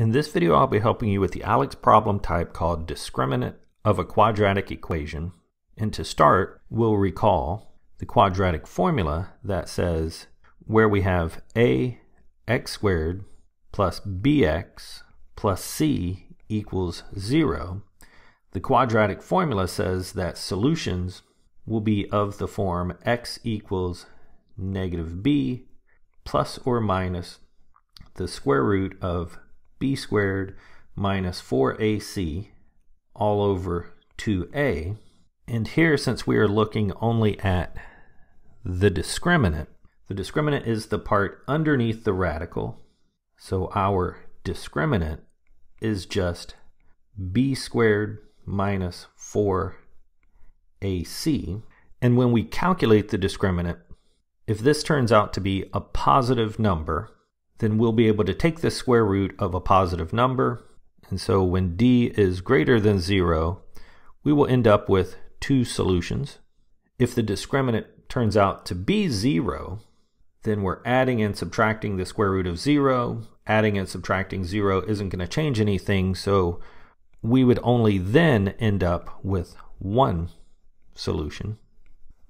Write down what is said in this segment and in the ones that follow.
In this video, I'll be helping you with the ALEKS problem type called discriminant of a quadratic equation. And to start, we'll recall the quadratic formula that says where we have a x squared plus bx plus c equals 0, the quadratic formula says that solutions will be of the form x equals negative b plus or minus the square root of b squared minus 4ac all over 2a. And here, since we are looking only at the discriminant, the discriminant is the part underneath the radical. So our discriminant is just b squared minus 4ac. And when we calculate the discriminant, if this turns out to be a positive number, then we'll be able to take the square root of a positive number. And so when d is greater than 0, we will end up with two solutions. If the discriminant turns out to be 0, then we're adding and subtracting the square root of 0. Adding and subtracting 0 isn't going to change anything, so we would only then end up with one solution.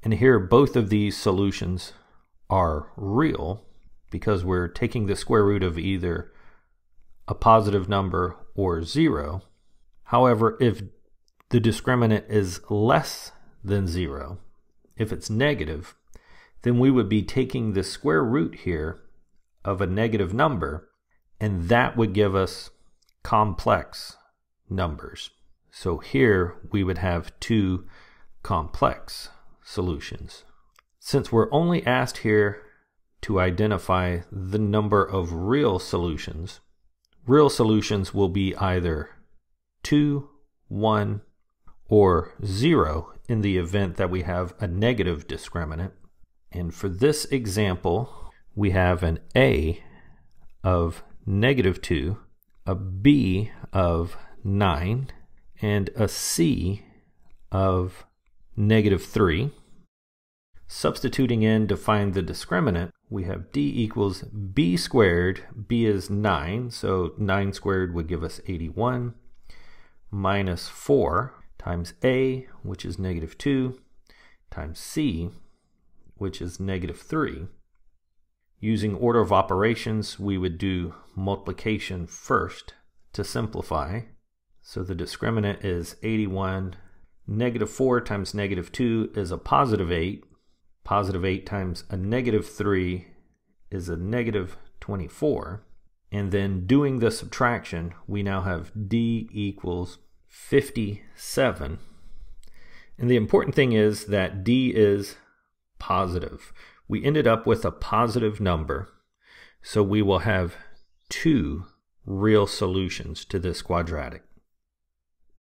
And here both of these solutions are real because we're taking the square root of either a positive number or zero. However, if the discriminant is less than zero, if it's negative, then we would be taking the square root here of a negative number, and that would give us complex numbers. So here we would have two complex solutions. Since we're only asked here to identify the number of real solutions. Real solutions will be either 2, 1, or 0 in the event that we have a negative discriminant. And for this example, we have an A of negative 2, a B of 9, and a C of negative 3. Substituting in to find the discriminant, we have d equals b squared. b is 9, so 9 squared would give us 81, minus 4 times a, which is negative 2, times c, which is negative 3. Using order of operations, we would do multiplication first to simplify. So the discriminant is 81. Negative 4 times negative 2 is a positive 8. Positive 8 times a negative 3 is a negative 24. And then doing the subtraction, we now have d equals 57. And the important thing is that d is positive. We ended up with a positive number, so we will have two real solutions to this quadratic.